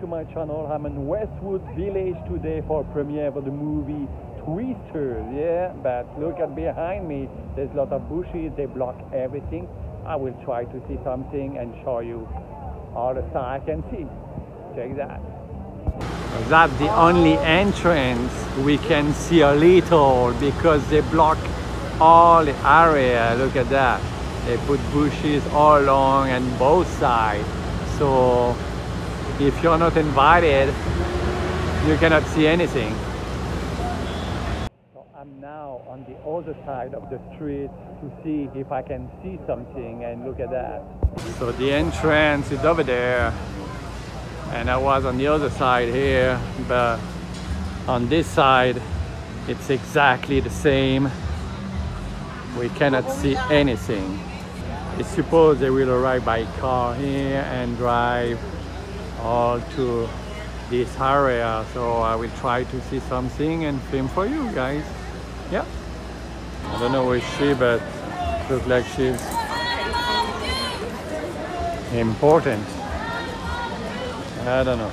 to my channel. I'm in Westwood Village today for premiere for the movie Twisters. Yeah, but look at behind me. There's a lot of bushes. They block everything. I will try to see something and show you all the stuff I can see. Check that. That's the only entrance we can see a little because they block all the area. Look at that. They put bushes all along and both sides. So if you're not invited, you cannot see anything. So I'm now on the other side of the street to see if I can see something and look at that. So the entrance is over there and I was on the other side here but on this side it's exactly the same we cannot see anything it's supposed they will arrive by car here and drive all to this area. So I will try to see something and film for you guys. Yeah. I don't know where she but looks like she's important. I don't know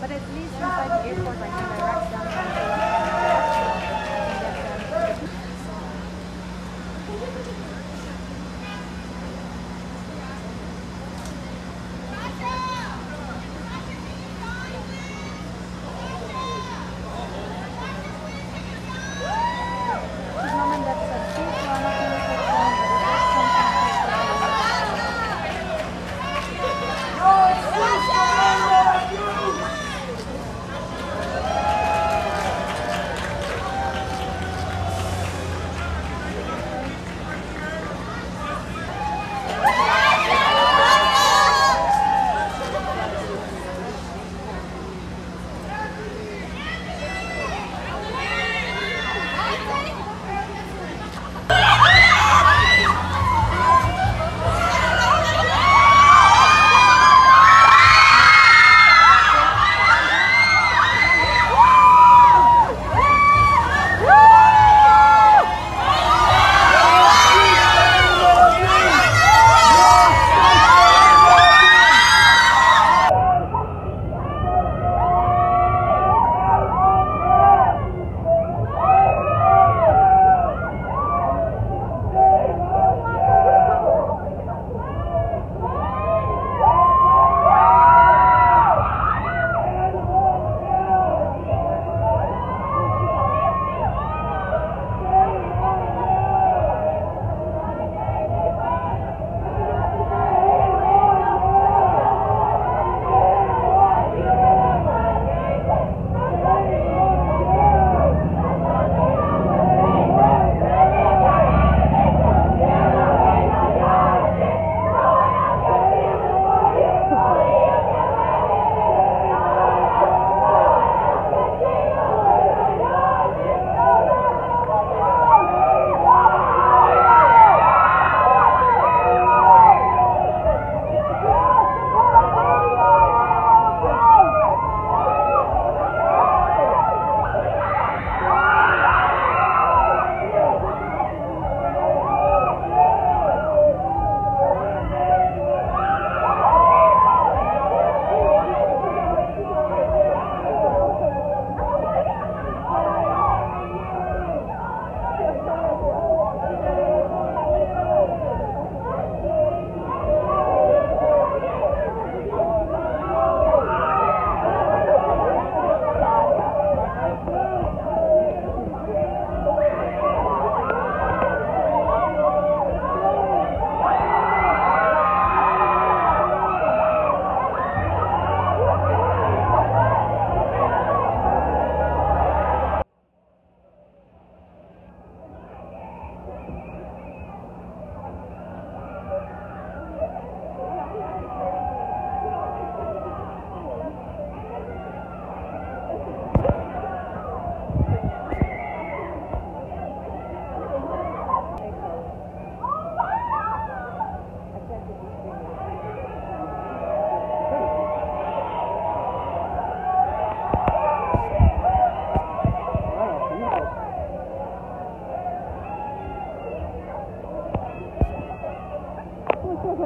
But at least inside the airport, I can direct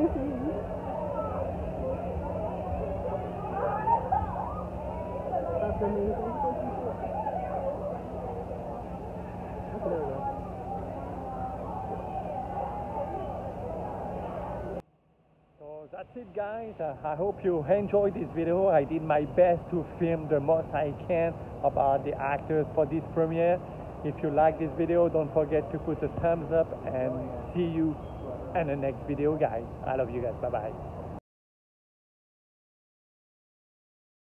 So that's it guys. Uh, i hope you enjoyed this video. I did my best to film the most i can about the actors for this premiere. If you like this video don't forget to put a thumbs up and see you in the next video guys. I love you guys. Bye bye.